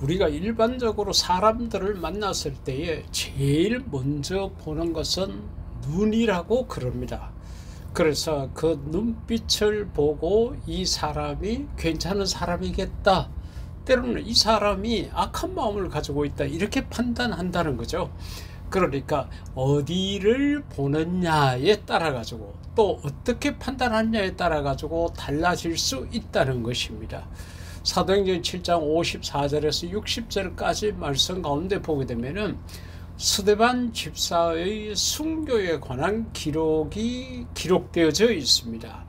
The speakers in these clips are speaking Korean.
우리가 일반적으로 사람들을 만났을 때에 제일 먼저 보는 것은 눈이라고 그럽니다. 그래서 그 눈빛을 보고 이 사람이 괜찮은 사람이겠다. 때로는 이 사람이 악한 마음을 가지고 있다. 이렇게 판단한다는 거죠. 그러니까 어디를 보느냐에 따라 가지고 또 어떻게 판단하느냐에 따라 가지고 달라질 수 있다는 것입니다. 사도행전 7장 54절에서 60절까지 말씀 가운데 보게 되면은 스데반 집사의 순교에 관한 기록이 기록되어져 있습니다.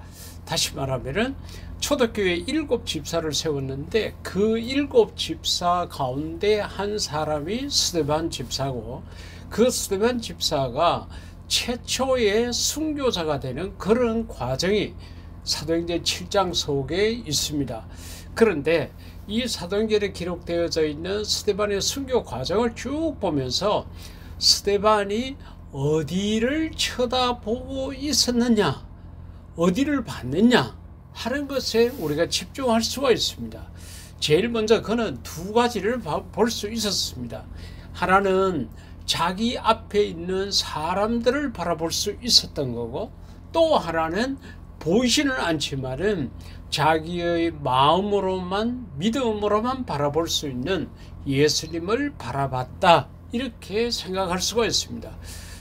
다시 말하면은 초대교회 일곱 집사를 세웠는데 그 일곱 집사 가운데 한 사람이 스데반 집사고 그 스데반 집사가 최초의 순교자가 되는 그런 과정이 사도행전 7장 속에 있습니다. 그런데 이 사도행전에 기록되어져 있는 스테반의 순교 과정을 쭉 보면서 스테반이 어디를 쳐다보고 있었느냐, 어디를 봤느냐 하는 것에 우리가 집중할 수가 있습니다. 제일 먼저 그는 두 가지를 볼 수 있었습니다. 하나는 자기 앞에 있는 사람들을 바라볼 수 있었던 거고 또 하나는 보이지는 않지만은 자기의 마음으로만 믿음으로만 바라볼 수 있는 예수님을 바라봤다 이렇게 생각할 수가 있습니다.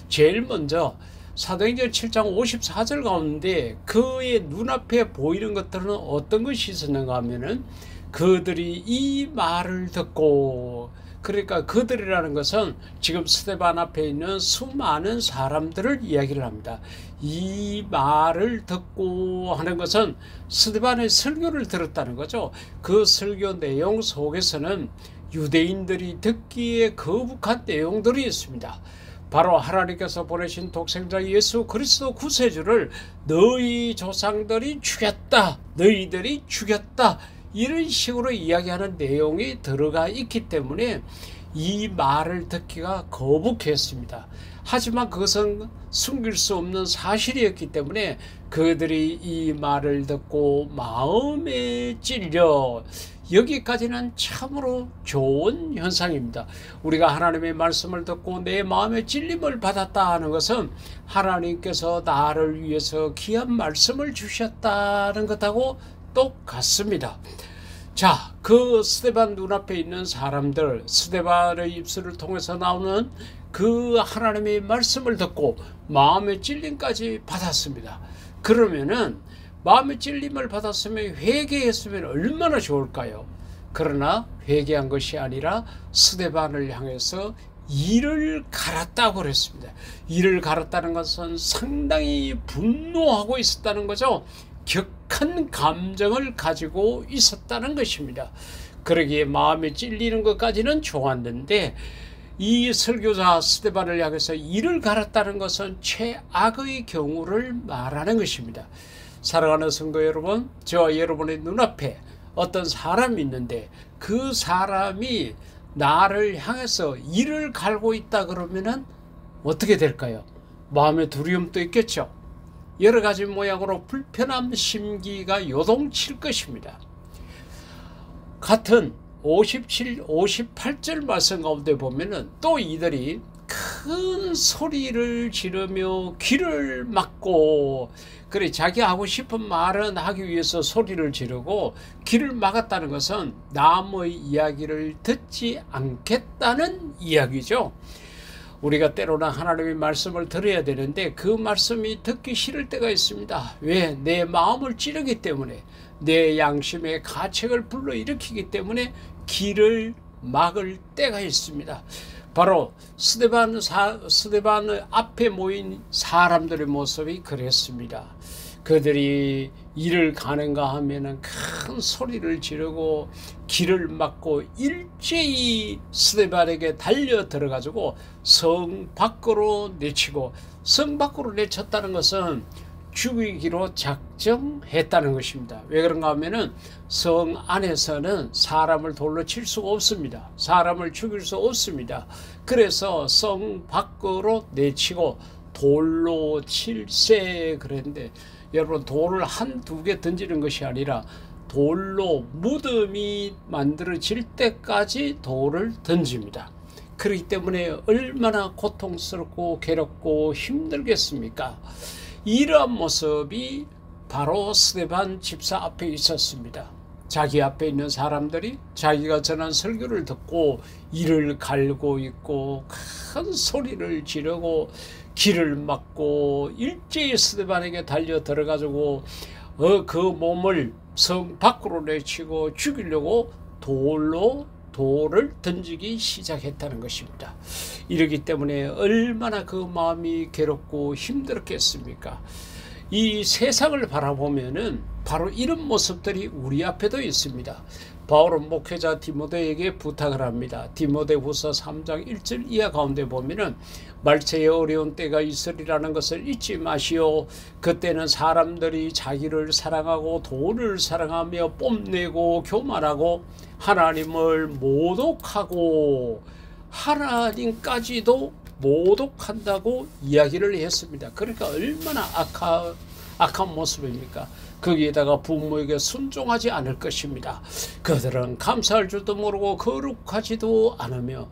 제일 먼저 사도행전 7장 54절 가운데 그의 눈앞에 보이는 것들은 어떤 것이 있었는가 하면은 그들이 이 말을 듣고 그러니까 그들이라는 것은 지금 스테반 앞에 있는 수많은 사람들을 이야기를 합니다. 이 말을 듣고 하는 것은 스테반의 설교를 들었다는 거죠. 그 설교 내용 속에서는 유대인들이 듣기에 거북한 내용들이 있습니다. 바로 하나님께서 보내신 독생자 예수 그리스도 구세주를 너희 조상들이 죽였다. 너희들이 죽였다. 이런 식으로 이야기하는 내용이 들어가 있기 때문에 이 말을 듣기가 거북했습니다. 하지만 그것은 숨길 수 없는 사실이었기 때문에 그들이 이 말을 듣고 마음에 찔려 여기까지는 참으로 좋은 현상입니다. 우리가 하나님의 말씀을 듣고 내 마음에 찔림을 받았다 하는 것은 하나님께서 나를 위해서 귀한 말씀을 주셨다는 것하고 똑같습니다. 자, 그 스테반 눈앞에 있는 사람들, 스테반의 입술을 통해서 나오는 그 하나님의 말씀을 듣고 마음의 찔림까지 받았습니다. 그러면은 마음의 찔림을 받았으면 회개했으면 얼마나 좋을까요? 그러나 회개한 것이 아니라 스데반을 향해서 이를 갈았다고 그랬습니다. 이를 갈았다는 것은 상당히 분노하고 있었다는 거죠. 격 한 감정을 가지고 있었다는 것입니다. 그러기에 마음에 찔리는 것까지는 좋았는데 이 설교자 스테반을 향해서 이를 갈았다는 것은 최악의 경우를 말하는 것입니다. 사랑하는 성도 여러분, 저와 여러분의 눈앞에 어떤 사람이 있는데 그 사람이 나를 향해서 이를 갈고 있다 그러면은 어떻게 될까요? 마음에 두려움도 있겠죠. 여러 가지 모양으로 불편함 심기가 요동칠 것입니다. 같은 57, 58절 말씀 가운데 보면은 또 이들이 큰 소리를 지르며 귀를 막고 그래 자기 하고 싶은 말은 하기 위해서 소리를 지르고 귀를 막았다는 것은 남의 이야기를 듣지 않겠다는 이야기죠. 우리가 때로는 하나님의 말씀을 들어야 되는데 그 말씀이 듣기 싫을 때가 있습니다. 왜? 내 마음을 찌르기 때문에 내 양심의 가책을 불러일으키기 때문에 길을 막을 때가 있습니다. 바로 스데반 사, 스데반 앞에 모인 사람들의 모습이 그랬습니다. 그들이 일을 가는가 하면은 큰 소리를 지르고 길을 막고 일제히 스데반에게 달려 들어가지고 성 밖으로 내치고 성 밖으로 내쳤다는 것은 죽이기로 작정했다는 것입니다. 왜 그런가 하면은 성 안에서는 사람을 돌로 칠 수가 없습니다. 사람을 죽일 수 없습니다. 그래서 성 밖으로 내치고 돌로 칠세 그랬는데 여러분 돌을 한 두 개 던지는 것이 아니라 돌로 무덤이 만들어질 때까지 돌을 던집니다. 그렇기 때문에 얼마나 고통스럽고 괴롭고 힘들겠습니까? 이러한 모습이 바로 스테반 집사 앞에 있었습니다. 자기 앞에 있는 사람들이 자기가 전한 설교를 듣고 이를 갈고 있고 큰 소리를 지르고 길을 막고 일제히 스테반에게 달려 들어가지고 어, 그 몸을 성 밖으로 내치고 죽이려고 돌로 돌을 던지기 시작했다는 것입니다. 이러기 때문에 얼마나 그 마음이 괴롭고 힘들었겠습니까? 이 세상을 바라보면은 바로 이런 모습들이 우리 앞에도 있습니다. 바울은 목회자 디모데에게 부탁을 합니다. 디모데후서 3장 1절 이하 가운데 보면은 말세에 어려운 때가 있으리라는 것을 잊지 마시오. 그때는 사람들이 자기를 사랑하고 돈을 사랑하며 뽐내고 교만하고 하나님을 모독하고 하나님까지도 모독한다고 이야기를 했습니다. 그러니까 얼마나 악한, 악한 모습입니까? 거기에다가 부모에게 순종하지 않을 것입니다. 그들은 감사할 줄도 모르고 거룩하지도 않으며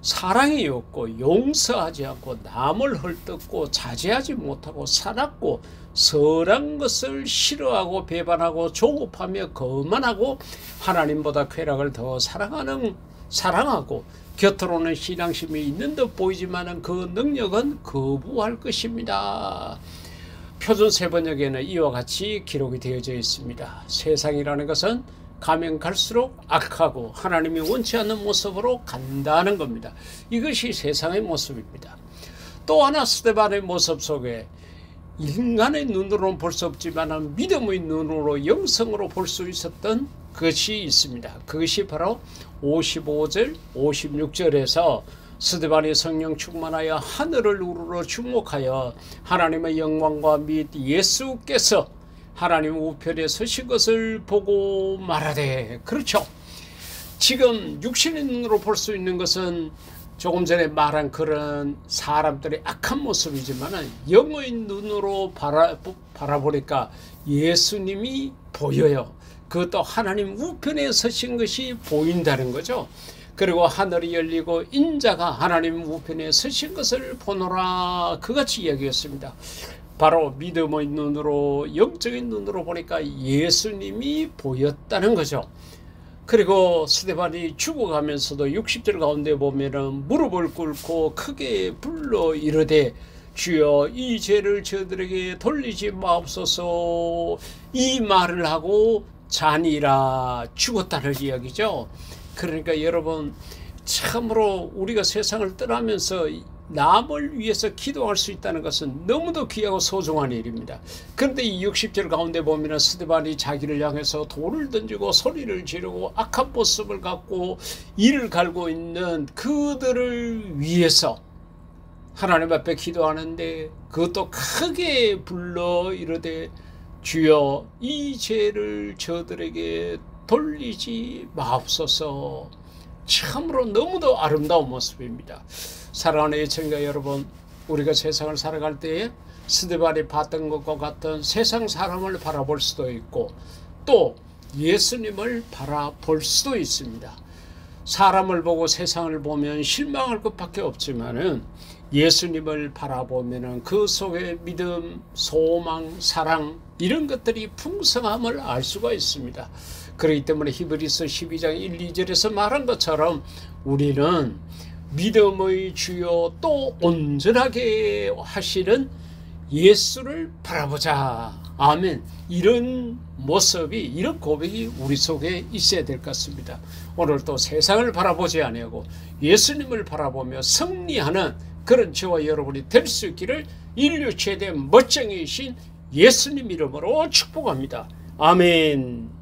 사랑이 없고 용서하지 않고 남을 헐뜯고 자제하지 못하고 사납고 선한 것을 싫어하고 배반하고 조급하며 거만하고 하나님보다 쾌락을 더 사랑하는 사랑하고 곁으로는 신앙심이 있는 듯 보이지만 그 능력은 거부할 것입니다. 표준 세번역에는 이와 같이 기록이 되어져 있습니다. 세상이라는 것은 가면 갈수록 악하고 하나님이 원치 않는 모습으로 간다는 겁니다. 이것이 세상의 모습입니다. 또 하나 스테반의 모습 속에 인간의 눈으로는 볼 수 없지만 믿음의 눈으로 영성으로 볼 수 있었던 것이 있습니다. 그것이 바로 55절, 56절에서 스데반이 성령 충만하여 하늘을 우르르 주목하여 하나님의 영광과 및 예수께서 하나님 우편에 서신 것을 보고 말하되 그렇죠. 지금 육신의 눈으로 볼 수 있는 것은 조금 전에 말한 그런 사람들의 악한 모습이지만 영의 눈으로 바라, 바라보니까 예수님이 보여요. 그것도 하나님 우편에 서신 것이 보인다는 거죠. 그리고 하늘이 열리고 인자가 하나님 우편에 서신 것을 보노라 그같이 이야기했습니다. 바로 믿음의 눈으로 영적인 눈으로 보니까 예수님이 보였다는 거죠. 그리고 스테반이 죽어가면서도 60절 가운데 보면은 무릎을 꿇고 크게 불러 이르되 주여 이 죄를 저들에게 돌리지 마옵소서 이 말을 하고 잔이라 죽었다는 이야기죠. 그러니까 여러분 참으로 우리가 세상을 떠나면서 남을 위해서 기도할 수 있다는 것은 너무도 귀하고 소중한 일입니다. 그런데 이 60절 가운데 보면 스테반이 자기를 향해서 돌을 던지고 소리를 지르고 악한 모습을 갖고 이를 갈고 있는 그들을 위해서 하나님 앞에 기도하는데 그것도 크게 불러 이르되 주여 이 죄를 저들에게 돌리지 마옵소서 참으로 너무도 아름다운 모습입니다. 사랑하는 애청자 여러분 우리가 세상을 살아갈 때에 스데반이 봤던 것과 같은 세상 사람을 바라볼 수도 있고 또 예수님을 바라볼 수도 있습니다. 사람을 보고 세상을 보면 실망할 것밖에 없지만은 예수님을 바라보면은 그 속에 믿음, 소망, 사랑 이런 것들이 풍성함을 알 수가 있습니다. 그렇기 때문에 히브리서 12장 1, 2절에서 말한 것처럼 우리는 믿음의 주요 또 온전하게 하시는 예수를 바라보자. 아멘. 이런 모습이 이런 고백이 우리 속에 있어야 될 것 같습니다. 오늘 또 세상을 바라보지 아니하고 예수님을 바라보며 승리하는 그런 저와 여러분이 될 수 있기를 인류 최대 멋쟁이신 예수님 이름으로 축복합니다. 아멘.